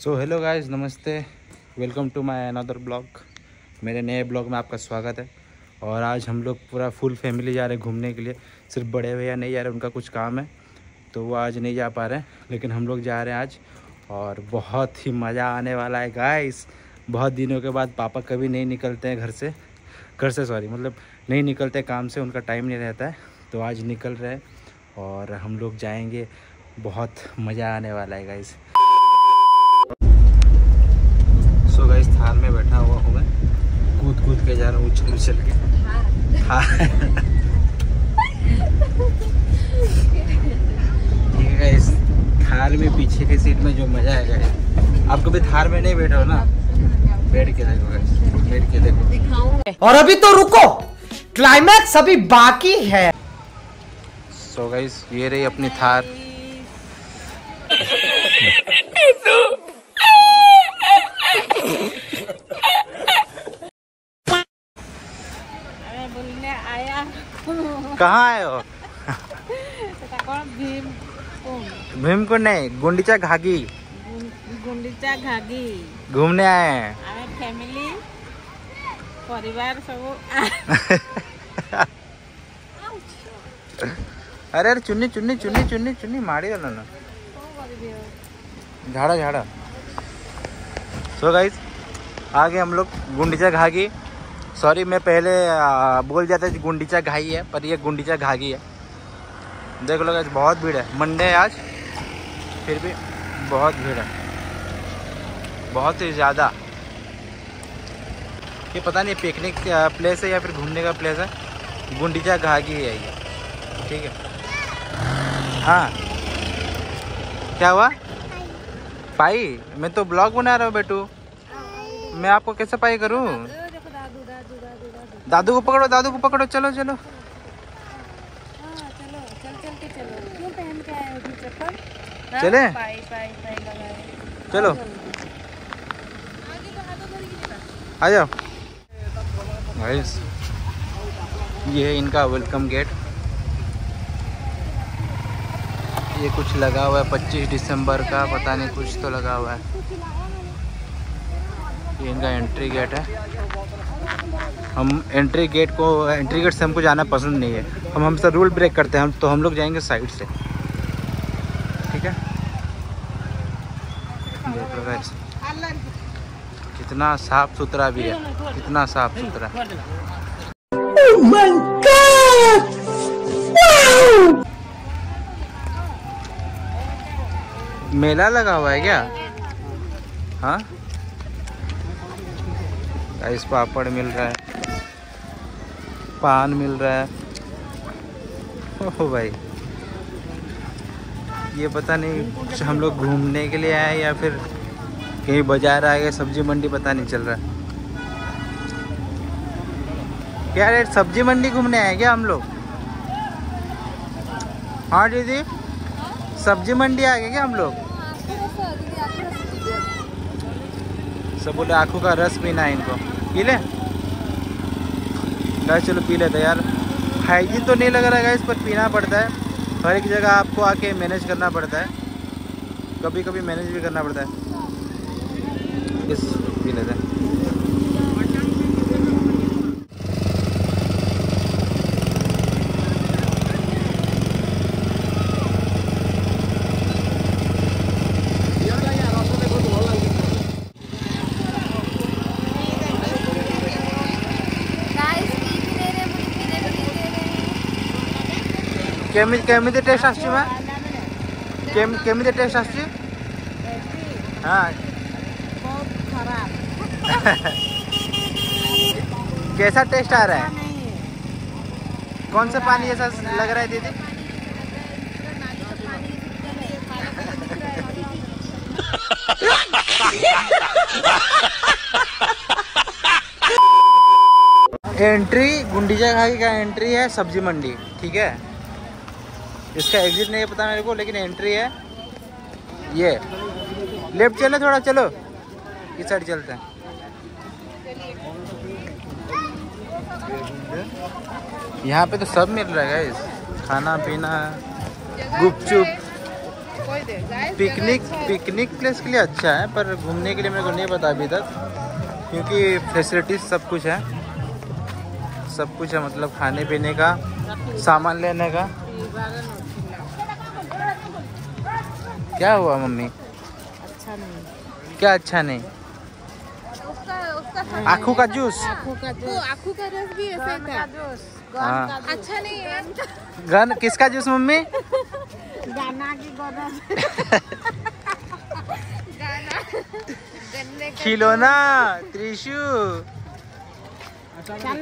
सो hello guys नमस्ते. Welcome to my another blog मेरे नए ब्लॉग में आपका स्वागत है. और आज हम लोग पूरा फुल फैमिली जा रहे हैं घूमने के लिए. सिर्फ़ बड़े भैया नहीं जा रहे, उनका कुछ काम है. तो वो आज नहीं जा पा रहे हैं, लेकिन हम लोग जा रहे हैं आज. और बहुत ही मज़ा आने वाला है गाइस बहुत दिनों के बाद पापा कभी नहीं निकलते हैं घर से. घर से सॉरी मतलब नहीं निकलते काम से, उनका टाइम नहीं रहता है. तो आज निकल रहे हैं और हम लोग जाएँगे. बहुत मज़ा आने वाला है गाइस सो गाइस थार में बैठा हुआ हूँ मैं कूद कूद के जा उछल उछल के हाँ। ठीक है गाइस थार में पीछे की सीट में जो मज़ा है गाइस आप कभी थार में नहीं बैठे हो ना? बैठ के देखो गाइस बैठ के देखो। और अभी तो रुको क्लाइमैक्स अभी बाकी है। सो गाइस ये रही अपनी थार। कहाँ आए हो? भीम को नहीं गुंडीचा घागी। गुंडीचा घागी। घूमने आए हैं। फैमिली परिवार सब। अरे अरे चुन्नी चुन्नी चुन्नी चुन्नी चुन्नी मारी ना। झाड़ा झाड़ा। सो गाइस आगे हम लोग गुंडीचा घागी। सॉरी मैं पहले आ, बोल जाता था गुंडीचा घाई है पर ये गुंडीचा घागी है। देख लो आज बहुत भीड़ है। मंडे है आज फिर भी बहुत भीड़ है। बहुत ही ज़्यादा। ये पता नहीं पिकनिक प्लेस है या फिर घूमने का प्लेस है? गुंडीचा घागी है ये। ठीक है। हाँ। क्या हुआ? पाई। मैं तो ब्लॉग बना रहा हूँ बेटू। मैं आपको कैसे पाई करूँ? दादू को पकड़ो दादू को पकड़ो, चलो चलो। चलो। चल। आ जाओ। गाइस ये है इनका वेलकम गेट ये कुछ लगा हुआ है 25 दिसंबर का, पता नहीं कुछ तो लगा हुआ है। ये इनका एंट्री गेट है। हम एंट्री गेट को एंट्री गेट से हमको जाना पसंद नहीं है। हम हमसे रूल ब्रेक करते हैं हम तो हम लोग जाएँगे साइड से। ठीक है? कितना साफ़ सुथरा भी है कितना साफ़ सुथरा। मेला लगा हुआ है क्या? हाँ? इस पापड़ मिल रहा है। पान मिल रहा है। ओह भाई। ये पता नहीं हम लोग घूमने के लिए आए या फिर कहीं बाज़ार आ गए सब्ज़ी मंडी पता नहीं चल रहा। है क्या रेट सब्ज़ी मंडी घूमने आए क्या हम लोग? हाँ दीदी। सब्ज़ी मंडी आ गए क्या हम लोग? सब बोले, आँखों का रस पीना है इनको। पी ले। चलो पी लेते यार। हाइजीन तो नहीं लग रहा है इस पर पीना पड़ता है। हर एक जगह आपको आके मैनेज करना पड़ता है। कभी कभी मैनेज भी करना पड़ता है। इस पी लेते हैं। কেমি কেমিতে केमी আসছে टेस्ट কেমিতে कैसा टेस्ट आ रहा है कौन सा पानी ऐसा लग रहा है दीदी एंट्री गुंडीजा घाई का एंट्री है सब्ज़ी मंडी ठीक है इसका एग्जिट नहीं पता मेरे को, लेकिन एंट्री है। ये। लेफ़्ट चलो थोड़ा, चलो। इस साइड चलते हैं। यहाँ पे तो सब मिल रहा है, guys। खाना, पीना, गुपचुप। पिकनिक पिकनिक प्लेस के लिए अच्छा है, पर घूमने के लिए मेरे को नहीं पता अभी तक, क्योंकि फैसिलिटीज़ सब कुछ है। सब कुछ है मतलब खाने पीने का, सामान लेने का। क्या हुआ मम्मी? अच्छा नहीं। क्या अच्छा नहीं? उसका उसका आँखों का जूस? आँखों का जूस। आँखों का रस भी ऐसे था। जूस हाँ। अच्छा नहीं है। गन किसका जूस मम्मी? गाना की गाना। खिलौना त्रिशु।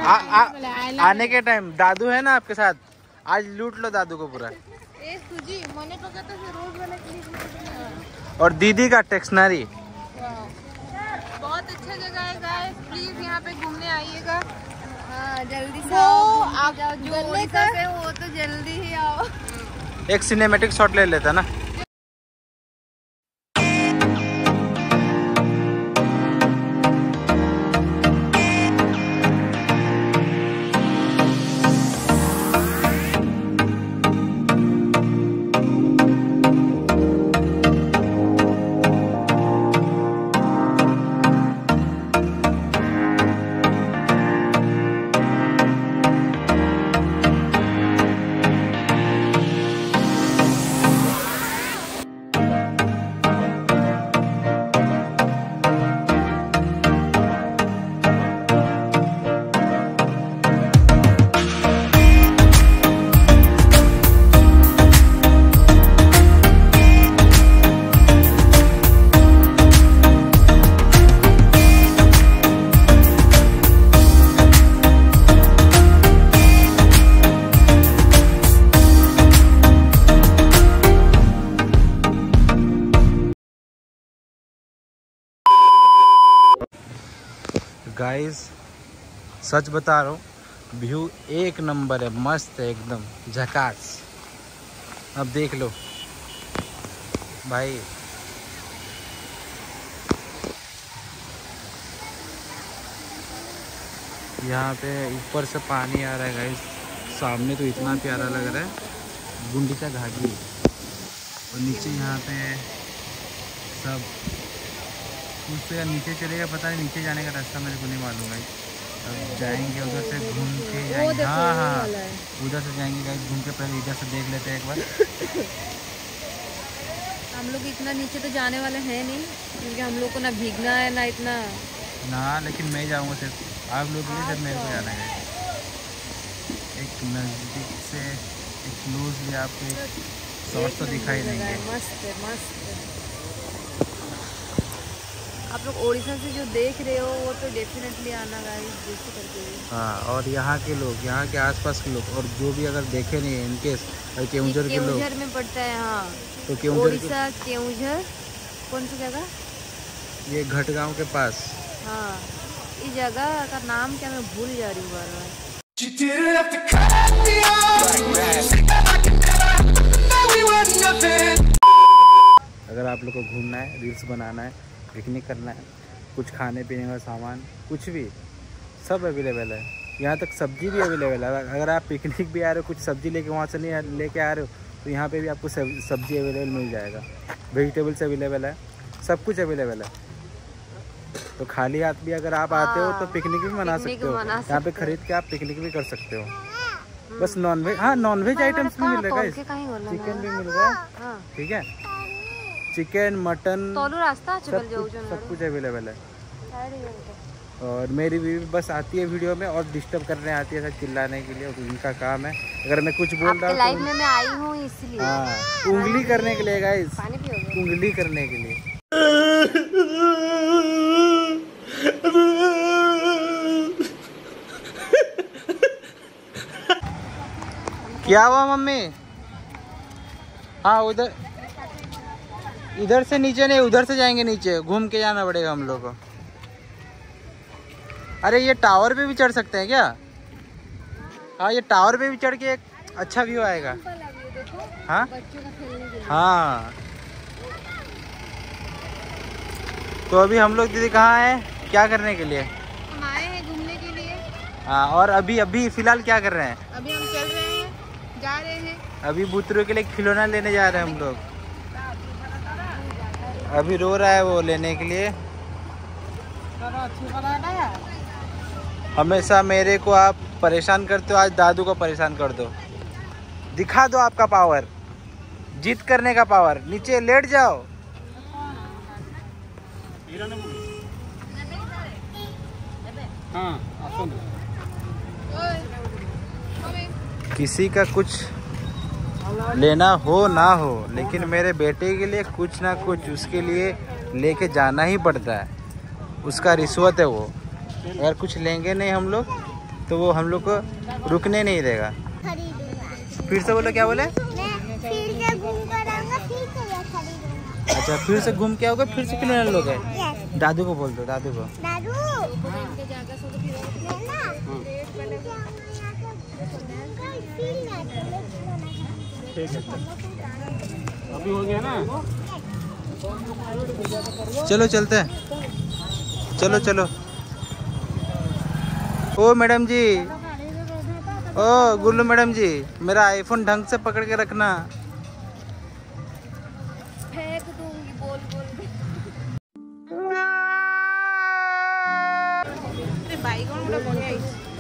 आ, आ, आने के टाइम दादू है ना आपके साथ? आज लूट लो दादू को पूरा। क्लिप और दीदी का टेक्सनरी। बहुत अच्छा जगह है गाइस प्लीज़ यहाँ पे घूमने आइएगा। हाँ जल्दी से आओ आप जो हो तो जल्दी ही आओ। एक सिनेमेटिक शॉट ले लेता ना। गाइस सच बता रहा हूँ व्यू एक नंबर है, मस्त है एकदम, झकास। अब देख लो। भाई। यहाँ पे ऊपर से पानी आ रहा है गाइस सामने तो इतना प्यारा लग रहा है, गुंडीचा घाटी। और नीचे यहाँ पे सब उससे नीचे चलेगा पता नहीं नीचे जाने का रास्ता मेरे को नहीं मालूम है। अब जाएँगे उधर से घूम के जाएँगे। हाँ हाँ उधर से जाएँगे गाइस घूम के पहले इधर से देख लेते हैं एक बार। हम लोग इतना नीचे तो जाने वाले हैं नहीं क्योंकि हम लोग को ना भीगना है ना इतना। ना लेकिन मैं जाऊँगा सिर्फ़। आप लोग लिए जब मेरे को जाना है। एक नज़दीक से एक क्लोजली आपको शॉर्ट तो दिखाई जगह देंगे। मस्त है मस्त है। आप लोग ओडिशा से जो देख रहे हो वो तो डेफिनेटली आना गाइस करके। हाँ और यहाँ के लोग यहाँ के आसपास के लोग और जो भी अगर देखे नहीं इनकेस और केउंझर के लोग। केउंझर में पड़ता है हाँ। तो केउंझर के उड़ीसा केउंझर कौन सी जगह? ये घट गाँव के पास। हाँ इस जगह का नाम क्या मैं भूल जा रही हूँ बार बार. अगर आप लोग को घूमना है रील्स बनाना है पिकनिक करना है कुछ खाने पीने का सामान कुछ भी सब अवेलेबल है। यहाँ तक सब्ज़ी भी अवेलेबल है। अगर आप पिकनिक भी आ रहे हो कुछ सब्ज़ी लेके वहाँ से नहीं लेके आ रहे हो तो यहाँ पे भी आपको सब्ज़ी अवेलेबल मिल जाएगा। वेजिटेबल्स अवेलेबल है सब कुछ अवेलेबल है। तो खाली हाथ भी अगर आप आते हो तो हाँ, पिकनिक भी मना सकते हो। यहाँ पे खरीद के आप पिकनिक भी कर सकते हो। बस नॉन वेज हाँ नॉन वेज आइटम्स भी मिल रहा चिकन भी मिल रहा है? हाँ। ठीक है? चिकन मटन सब कुछ सब कुछ अवेलेबल है। और मेरी बीवी बस आती है वीडियो में और डिस्टर्ब करने आती है सब चिल्लाने के लिए उनका काम है। अगर मैं कुछ बोल रहा लाइफ हूँ में मैं आई हूँ इसलिए। तो हाँ उंगली करने के लिए गाइस उंगली करने के लिए। क्या हुआ मम्मी? हाँ उधर इधर से नीचे नहीं उधर से जाएँगे नीचे। घूम के जाना पड़ेगा हम लोग को। अरे ये टावर पे भी चढ़ सकते हैं क्या? हाँ ये टावर पे भी चढ़ के एक अच्छा व्यू आएगा। हाँ? हाँ। तो अभी हम लोग दीदी कहाँ हैं? क्या करने के लिए? हम आए हैं घूमने के लिए। हाँ और अभी अभी फ़िलहाल क्या कर रहे हैं? अभी हम चल रहे हैं जा रहे हैं। अभी बुतरू के लिए खिलौना लेने जा रहे हैं हम लोग। अभी रो रहा है वो लेने के लिए। हमेशा मेरे को आप परेशान करते हो आज दादू को परेशान कर दो। दिखा दो आपका पावर जीत करने का पावर नीचे लेट जाओ। किसी का कुछ लेना हो ना हो, लेकिन मेरे बेटे के लिए कुछ ना कुछ उसके लिए लेके जाना ही पड़ता है। उसका रिश्वत है वो। अगर कुछ लेंगे नहीं हम लोग तो वो हम लोग को रुकने नहीं देगा। फिर से बोलो, क्या बोले? अच्छा फिर से घूम के आओगे फिर से लोगे यस दादू को बोल दो, दादू को। दादू लेना अभी हो गया ना? चलो चलते हैं। चलो चलो। ओ मैडम जी। ओ गुल्लू मैडम जी मेरा आईफोन ढंग से पकड़ के रखना।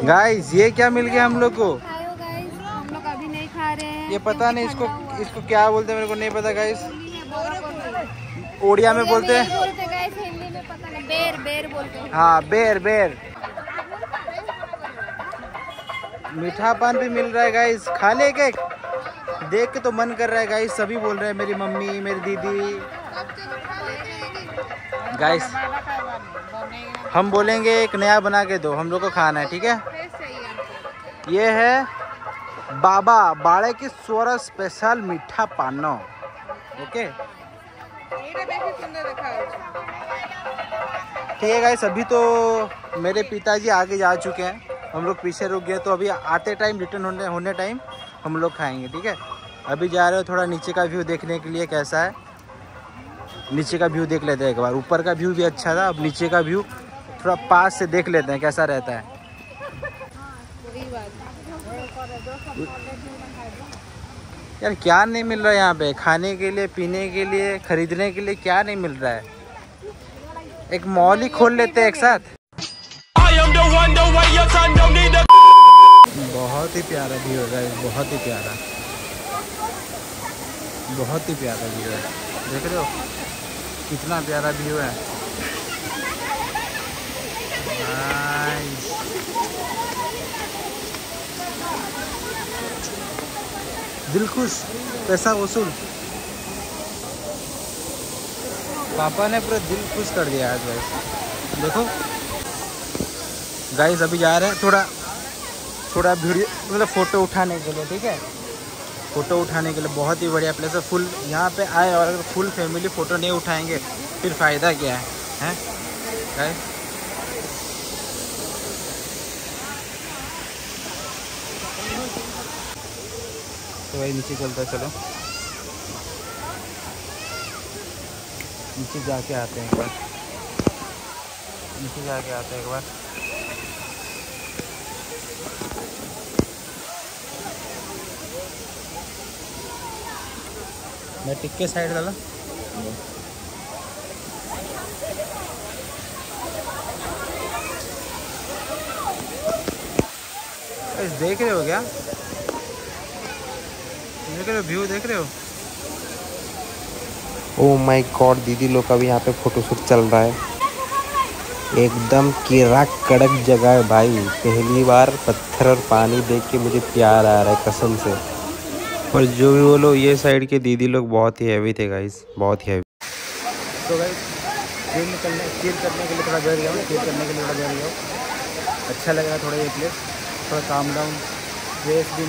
गाइस ये क्या मिल गया हम लोग को खाओ गाइस हम लोग अभी नहीं खा रहे हैं ये पता नहीं इसको इसको क्या बोलते हैं मेरे को नहीं पता गाइस ओडिया में बोलते हैं बोलते गाइस हिंदी में पता नहीं। बेर बेर बोलते हैं। हाँ बेर बेर। मीठा पान भी मिल रहा है गाइस खा ले एक देख के तो मन कर रहा है गाइस सभी बोल रहे हैं मेरी मम्मी मेरी दीदी। गाइस हम बोलेंगे एक नया बना के दो। हम लोग को खाना है ठीक है? ये है बाबा बाड़े की स्वर स्पेशल मीठा पानो. ओके? ठीक है गाइस अभी तो मेरे पिताजी आगे जा चुके हैं। हम लोग पीछे रुक गए तो अभी आते टाइम रिटर्न होने होने टाइम हम लोग खाएँगे, ठीक है? अभी जा रहे हो थोड़ा नीचे का व्यू देखने के लिए कैसा है? नीचे का व्यू देख लेते हैं एक बार। ऊपर का व्यू भी अच्छा था, अब नीचे का व्यू थोड़ा पास से देख लेते हैं कैसा रहता है। यार क्या नहीं मिल रहा है यहाँ पे? खाने के लिए पीने के लिए खरीदने के लिए क्या नहीं मिल रहा है? एक मॉल ही खोल लेते हैं एक साथ। बहुत ही प्यारा व्यू है guys, बहुत ही प्यारा। बहुत ही प्यारा व्यू है। देख रहे हो? कितना प्यारा व्यू है। दिल खुश पैसा वसूल। पापा ने पूरा दिल खुश कर दिया आज गाइस देखो। गाइस अभी जा रहे हैं थोड़ा थोड़ा वीडियो मतलब फ़ोटो उठाने के लिए, ठीक है? फ़ोटो उठाने के लिए, बहुत ही बढ़िया प्लेस है। फुल यहाँ पे आए और अगर फुल फैमिली फ़ोटो नहीं उठाएँगे, फिर फ़ायदा क्या है? हैं? गाइस तो भाई नीचे चलता है, चलो। नीचे जाके आते हैं एक बार। नीचे जाके आते हैं एक बार। मैं टिक्के साइड डाला। देख रहे हो क्या? देख रहे हो व्यू देख रहे हो? ओ माय गॉड दीदी लोग का भी यहाँ पे फोटोशूट चल रहा है। एकदम कीड़ा कड़क जगह है भाई। पहली बार पत्थर और पानी देख के मुझे प्यार आ रहा है कसम से। और जो भी बोलो ये साइड के दीदी लोग बहुत ही हैवी थे गाइस बहुत ही हैवी तो गाइस चीर निकलने चीर करने के लिए थोड़ा बैठ गया हूँ चीर करने के लिए थोड़ा बैठ गया हूँ अच्छा लग रहा है थोड़ा ये प्लेस थोड़ा काम डाउन स्ट्रेस भी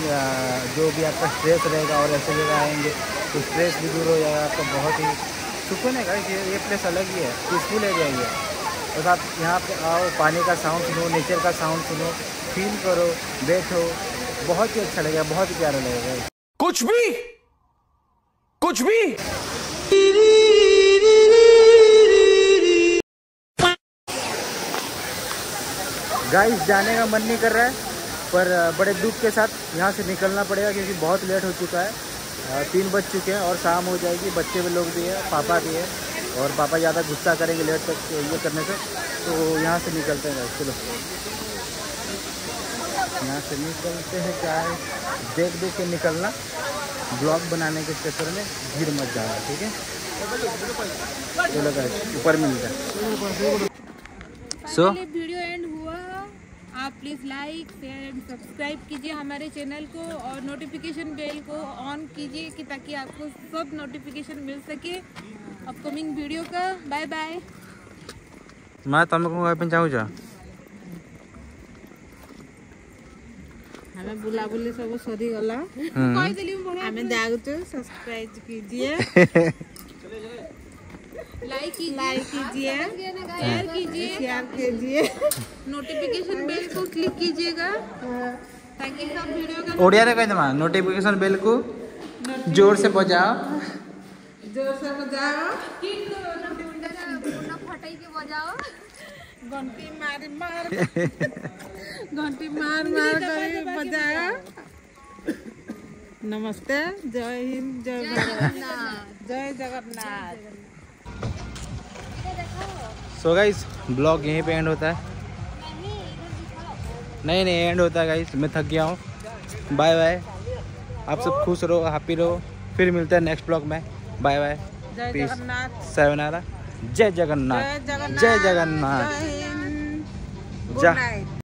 जो भी आपका स्ट्रेस रहेगा और ऐसे जगह आएँगे तो स्ट्रेस भी दूर हो जाएगा आपका बहुत ही सुकून है गाइस ये प्लेस अलग ही है पीसफुल एरिया ही है। बस आप यहाँ पे आओ पानी का साउंड सुनो नेचर का साउंड सुनो फील करो बैठो बहुत ही अच्छा लगेगा बहुत ही प्यारा लगेगा। कुछ भी कुछ भी। गाइस जाने का मन नहीं कर रहा है। पर बड़े दुख के साथ यहाँ से निकलना पड़ेगा क्योंकि बहुत लेट हो चुका है। तीन बज चुके हैं और शाम हो जाएगी। बच्चे भी लोग भी है पापा भी है और पापा ज़्यादा गुस्सा करेंगे लेट तक ये करने से तो यहाँ से निकलते हैं चलो। यहाँ से निकलते हैं क्या है देख देख के निकलना। ब्लॉग बनाने के चक्कर में भीड़ मच जाएगा ठीक है? चलो ऊपर मिलता है। सो फाइनली वीडियो एंड हुआ आप please like share and subscribe कीजिए हमारे चैनल को और नोटिफिकेशन बेल को ऑन कीजिए कि ताकि आपको सब नोटिफिकेशन मिल सके अपकमिंग वीडियो का। बाय बाय मैं तुमको कहीं पे जाऊँ जा? हमें बुला बुली सब सरी गला हम्म। हमें जाऊँ सब्सक्राइब कीजिए लाइक कीजिए। शेयर कीजिए। शेयर कीजिए। नोटिफिकेशन बेल को क्लिक कीजिएगा। ताकि सब वीडियो का ओडिया रे कहीं नोटिफिकेशन बेल को ज़ोर से बजाओ। ज़ोर से बजाओ। फटाई के बजाओ। घंटी मार मार। घंटी मार मार कर बजाओ। नमस्ते। जय हिंद जय भारत। जय जगन्नाथ। सो गाइस ब्लॉग यहीं पे एंड होता है। नहीं नहीं एंड होता है गाइस मैं थक गया हूँ। बाय बाय आप सब खुश रहो हैप्पी रहो। फिर मिलते हैं नेक्स्ट ब्लॉग में। बाय बाय प्लीज़ सेवन आ रहा जय जगन्नाथ। जय जगन्नाथ जय